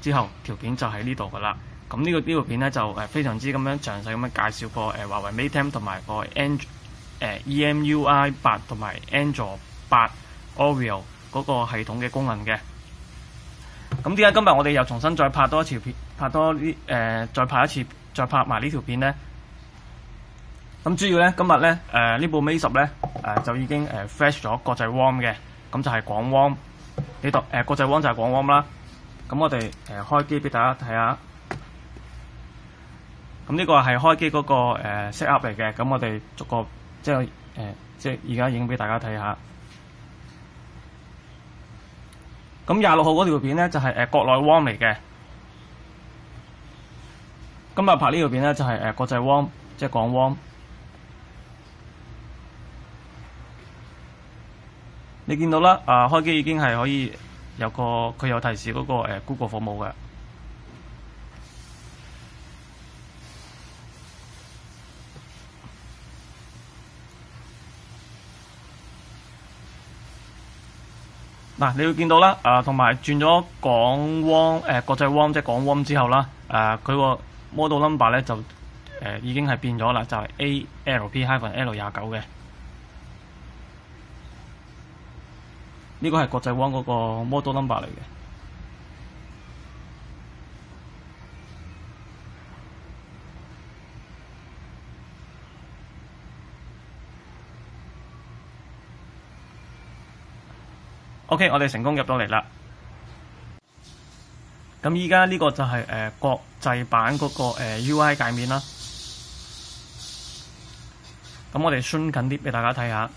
之後條片就喺呢度噶啦。咁呢、個呢條片咧就誒、非常之咁樣詳細咁樣介紹過誒華為 Mate 10同埋個 Android 誒 EMUI 八同埋 Android 八 Oreo 嗰個系統嘅功能嘅。咁點解今日我哋又重新再拍多一條片，拍多呢誒、再拍一次，再拍埋呢條片咧？咁主要咧，今日咧誒呢部 Mate 十咧誒就已經誒 fresh 咗國際 warm 嘅，咁就係廣 warm 呢度誒國際 warm 就係廣 warm 啦。咁我哋誒、開機俾大家睇下。咁呢個係開機嗰、個誒 set up 嚟嘅，咁我哋逐個即係誒、即係而家影俾大家睇下。咁廿六號嗰條片咧就係、誒國內 warm 嚟嘅。今日拍呢條片咧就係、誒國際 warm，即係廣 warm。你見到啦，啊開機已經係可以有個佢有提示嗰、個、誒 Google 服務嘅。嗱，你會見到啦，啊同埋轉咗港 warm 誒、國際 warm 即係港汪之後啦，誒佢個 model number 咧就誒、已經係變咗啦，就係、ALP-L 廿九嘅。呢個係國際 warm 嗰個 model number 嚟嘅。OK，我哋成功入到嚟啦。咁依家呢個就係、誒、國際版嗰、個、誒 UI 界面啦。咁我哋 zoom 近啲俾大家睇下。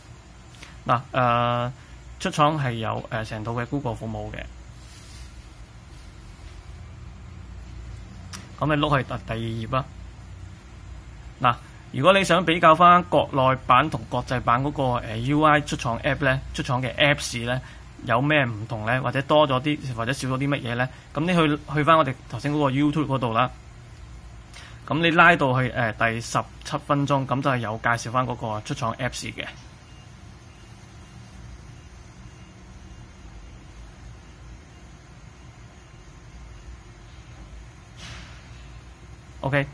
嗱誒、出廠係有誒成套嘅 Google 服務嘅。咁你碌去第二頁啦。嗱，如果你想比較翻國內版同國際版嗰個 UI 出廠 App 咧，出廠嘅 Apps 咧有咩唔同咧，或者多咗啲或者少咗啲乜嘢咧？咁你去去翻我哋頭先嗰個 YouTube 嗰度啦。咁你拉到去誒、第十七分鐘，咁就係有介紹翻嗰個出廠 Apps 嘅。OK，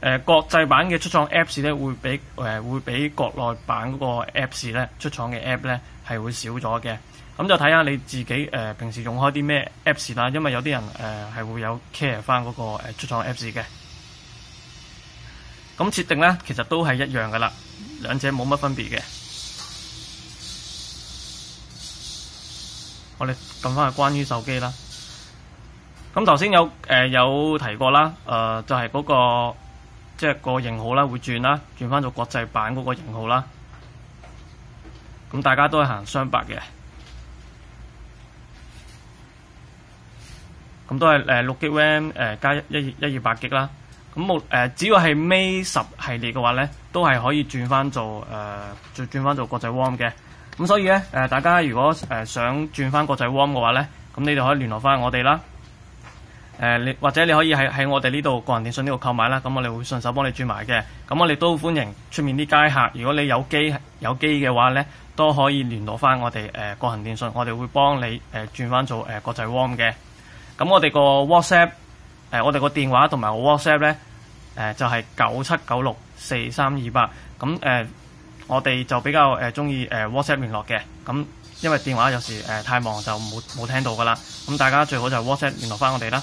誒、國際版嘅出廠 Apps 咧會比誒、會比國內版嗰個 Apps 咧出廠嘅 App 咧係會少咗嘅。咁就睇下你自己誒、平時用開啲咩 Apps 啦，因為有啲人誒係、會有 care 翻嗰個出廠 Apps 嘅。咁設定咧其實都係一樣噶啦，兩者冇乜分別嘅。我哋撳翻去關於手機啦。咁頭先有誒、有提過啦，誒、就係、嗰、個即係個型號啦，會轉啦，轉翻做國際版嗰個型號啦。咁大家都係行雙白嘅，咁都係誒六 G RAM 誒加一一二八 G 啦。咁冇誒，只要係 Mate 十系列嘅話咧，都係可以轉翻做誒，轉轉翻做國際 warm 嘅。咁所以咧誒、大家如果誒、想轉翻國際 warm 嘅話咧，咁你哋可以聯絡翻我哋啦。誒、你或者你可以喺喺我哋呢度個人電訊呢度購買啦，咁我哋會順手幫你轉埋嘅。咁我哋都歡迎出面啲街客，如果你有機有機嘅話咧，都可以聯絡翻我哋誒、個人電訊，我哋會幫你誒、轉翻做誒、國際 warm 嘅。咁我哋個 WhatsApp 誒、我哋個電話同埋我 WhatsApp 咧誒、就係九七九六四三二八。咁誒我哋就比較誒中意誒 WhatsApp 聯絡嘅。咁因為電話有時誒、太忙就冇冇聽到噶啦。咁大家最好就 WhatsApp 聯絡翻我哋啦。